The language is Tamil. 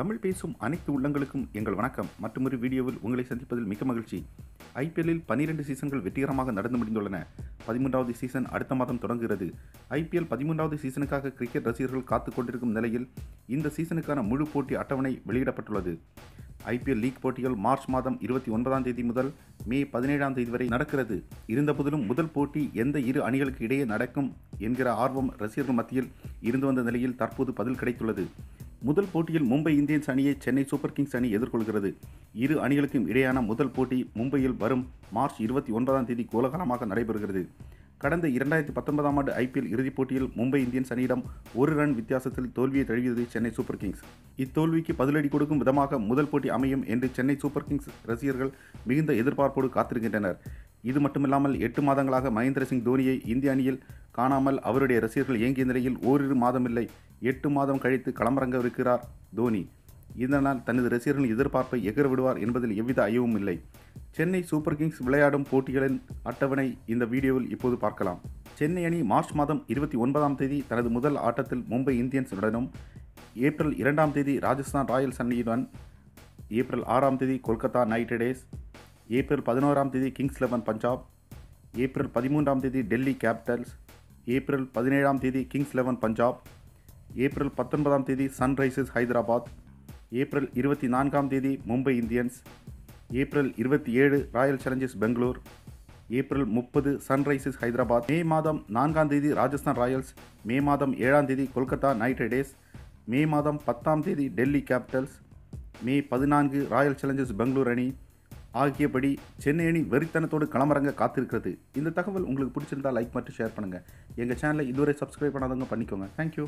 தமிழ் பேசும் அனைத்து உள்ளங்களுக்கும் எங்கள் வணக்கம். மற்றொரு வீடியோவில் உங்களை சந்திப்பதில் மிக்க மகிழ்ச்சி. ஐபிஎல்லில் பனிரெண்டு சீசன்கள் வெற்றிகரமாக நடந்து முடிந்துள்ளன. பதிமூன்றாவது சீசன் அடுத்த மாதம் தொடங்குகிறது. ஐபிஎல் பதிமூன்றாவது சீசனுக்காக கிரிக்கெட் ரசிகர்கள் காத்துக் கொண்டிருக்கும் நிலையில் இந்த சீசனுக்கான முழு போட்டி அட்டவணை வெளியிடப்பட்டுள்ளது. ஐபிஎல் லீக் போட்டிகள் மார்ச் மாதம் இருபத்தி ஒன்பதாம் தேதி முதல் மே பதினேழாம் தேதி வரை நடக்கிறது. இருந்தபோதிலும் முதல் போட்டி எந்த இரு அணிகளுக்கு இடையே நடக்கும் என்கிற ஆர்வம் ரசிகர்கள் மத்தியில் இருந்து வந்த நிலையில் தற்போது பதில் கிடைத்துள்ளது. முதல் போட்டியில் மும்பை இந்தியன்ஸ் அணியை சென்னை சூப்பர் கிங்ஸ் அணி எதிர்கொள்கிறது. இரு அணிகளுக்கும் இடையான முதல் போட்டி மும்பையில் வரும் மார்ச் இருபத்தி ஒன்பதாம் தேதி கோலகலமாக நடைபெறுகிறது. கடந்த இரண்டாயிரத்தி பத்தொன்பதாம் ஆண்டு ஐபிஎல் இறுதிப் போட்டியில் மும்பை இந்தியன்ஸ் அணியிடம் ஒரு ரன் வித்தியாசத்தில் தோல்வியை தழுவியது சென்னை சூப்பர் கிங்ஸ். இத்தோல்விக்கு பதிலடி கொடுக்கும் விதமாக முதல் போட்டி அமையும் என்று சென்னை சூப்பர் கிங்ஸ் ரசிகர்கள் மிகுந்த எதிர்பார்ப்போடு காத்திருக்கின்றனர். இது மட்டுமில்லாமல் எட்டு மாதங்களாக மகேந்திர சிங் தோனியை இந்திய அணியில் காணாமல் அவருடைய ரசிகர்கள் இயங்கிய நிலையில் ஓரிரு மாதமில்லை எட்டு மாதம் கழித்து களமிறங்கவிருக்கிறார் தோனி. இதனால் தனது ரசிகர்களின் எதிர்பார்ப்பை எகர விடுவார் என்பதில் எவ்வித ஐயவும் இல்லை. சென்னை சூப்பர் கிங்ஸ் விளையாடும் போட்டிகளின் அட்டவணை இந்த வீடியோவில் இப்போது பார்க்கலாம். சென்னை அணி மார்ச் மாதம் இருபத்தி ஒன்பதாம் தேதி தனது முதல் ஆட்டத்தில் மும்பை இந்தியன்ஸுடனும் ஏப்ரல் இரண்டாம் தேதி ராஜஸ்தான் ராயல்ஸ் அணியுடன் ஏப்ரல் ஆறாம் தேதி கொல்கத்தா நைட் ரைடர்ஸ் ஏப்ரல் பதினோராம் தேதி கிங்ஸ் லெவன் பஞ்சாப் ஏப்ரல் பதிமூன்றாம் தேதி டெல்லி கேபிட்டல்ஸ் ஏப்ரல் பதினேழாம் தேதி கிங்ஸ் லெவன் பஞ்சாப் ஏப்ரல் பத்தொன்பதாம் தேதி சன்ரைசர்ஸ் ஹைதராபாத் ஏப்ரல் இருபத்தி நான்காம் தேதி மும்பை இந்தியன்ஸ் ஏப்ரல் இருபத்தி ஏழு ராயல் சேலஞ்சர்ஸ் பெங்களூர் ஏப்ரல் முப்பது சன்ரைசர்ஸ் ஹைதராபாத் மே மாதம் நான்காம் தேதி ராஜஸ்தான் ராயல்ஸ் மே மாதம் ஏழாம் தேதி கொல்கத்தா நைட் ரைடர்ஸ் மே மாதம் பத்தாம் தேதி டெல்லி கேபிட்டல்ஸ் மே பதினான்கு ராயல் சேலஞ்சர்ஸ் பெங்களூர் அணி ஆகியபடி சென்னை அணி வெறித்தனத்தோடு களமரங்க காத்திருக்கிறது. இந்த தகவல் உங்களுக்கு பிடிச்சிருந்தா லைக் மட்டும் ஷேர் பண்ணுங்கள் எங்கள் சேனலை இதுவரை சப்ஸ்கிரைப் பண்ணாதவங்க பண்ணிக்கோங்க. தேங்க்யூ